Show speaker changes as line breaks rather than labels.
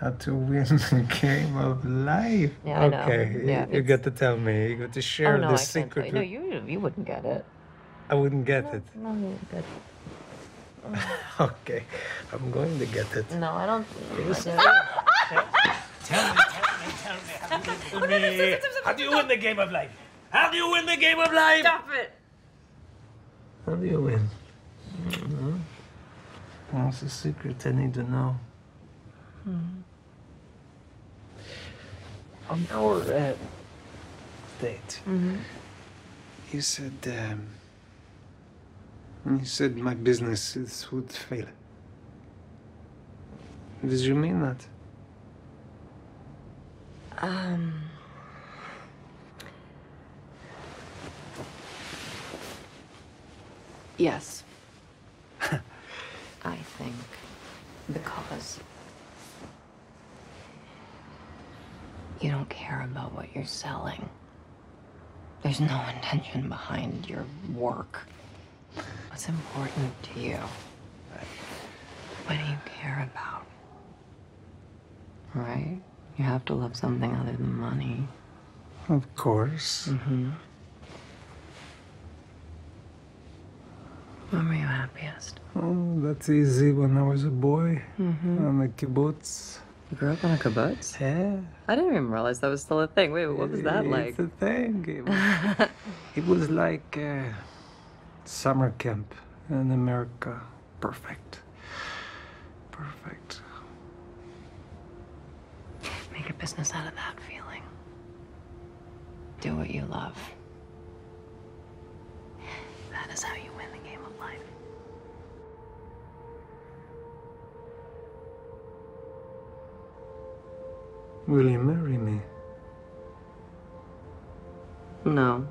how to win the game of life.
Yeah, I know.
Okay,
Yeah,
you
it's-
got to tell me. You got to share
oh no,
the
I can't
secret.
you. No, you you wouldn't get it.
I wouldn't get it.
No, you wouldn't get
Okay, I'm going to get it.
it. No, I don't.
Yes,
I
I
don't-
Tell me, tell me, tell me. How do you win the- How do you win the game of life? How do you win the game of life?
Stop it.
How do you win? Mhm. What's the secret? I need to know. On our uh, date, he said, um, he said my business is, would fail. Did you mean that?
Um. Yes. I think because you don't care about what you're selling. There's no intention behind your work. What's important to you? What do you care about? Right? You have to love something other than money.
Of course. Mm-hmm.
When were you happiest?
Oh, that's easy when I was a boy mm-hmm. on the kibbutz.
You grew up on a kibbutz?
Yeah.
I didn't even realize that was still a thing. Wait, what was that like?
It's a thing. It was, it was like uh, summer camp in America. Perfect. Perfect.
Make a business out of that feeling. Do what you love. That is how you
Will you marry me?
No.